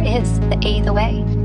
is the A, the way.